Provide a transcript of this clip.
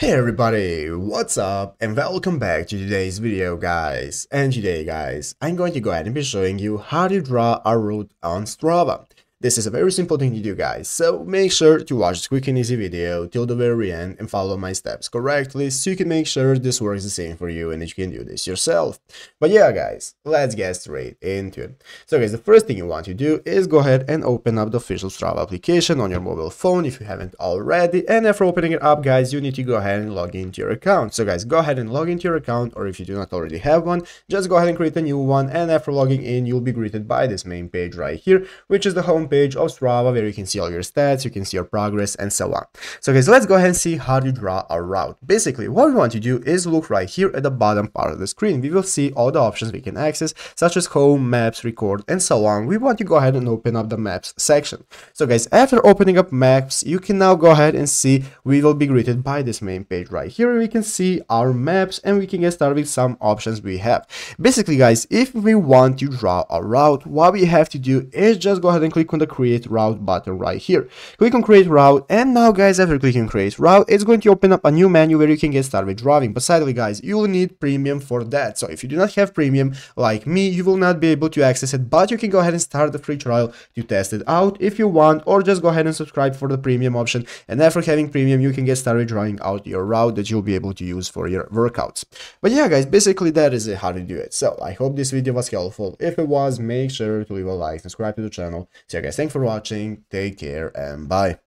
Hey everybody, what's up and welcome back to today's video guys. And today guys, I'm going to go ahead and be showing you how to draw a route on Strava. This is a very simple thing to do guys, so make sure to watch this quick and easy video till the very end and follow my steps correctly so you can make sure this works the same for you and that you can do this yourself. But yeah guys, let's get straight into it. So guys, the first thing you want to do is go ahead and open up the official Strava application on your mobile phone if you haven't already and after opening it up guys, you need to go ahead and log into your account. So guys, go ahead and log into your account or if you do not already have one, just go ahead and create a new one and after logging in, you'll be greeted by this main page right here, which is the home page of Strava where you can see all your stats, you can see your progress and so on. So guys, let's go ahead and see how to draw a route. Basically, what we want to do is look right here at the bottom part of the screen. We will see all the options we can access, such as home, maps, record, and so on. We want to go ahead and open up the maps section. So guys, after opening up maps, you can now go ahead and see we will be greeted by this main page right here. We can see our maps and we can get started with some options we have. Basically, guys, if we want to draw a route, what we have to do is just go ahead and click on the create route button right here. Click on create route and now guys after clicking create route it's going to open up a new menu where you can get started with driving. But sadly guys you will need premium for that. So if you do not have premium like me you will not be able to access it but you can go ahead and start the free trial to test it out if you want or just go ahead and subscribe for the premium option and after having premium you can get started drawing out your route that you'll be able to use for your workouts. But yeah guys basically that is how to do it. So I hope this video was helpful. If it was make sure to leave a like subscribe to the channel. So yeah guys thanks for watching watching. Take care and bye.